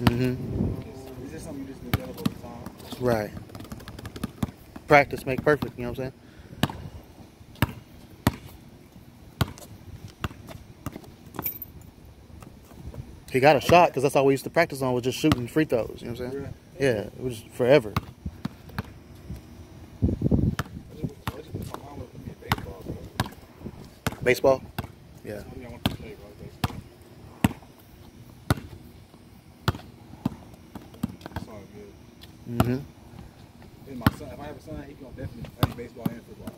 Mm-hmm. It's, it's just something you just develop over time. Right. Practice make perfect. You know what I'm saying? He got a shot because that's all we used to practice on was just shooting free throws. You know what I'm saying? Yeah. Yeah, it was forever. Baseball? just, I just wish my mom would put me in baseball. bro. Baseball. Yeah. That's one thing I want to play, bro. Baseball. It's all good. Mm-hmm. If my son, if I have a son, he gonna definitely play baseball and football.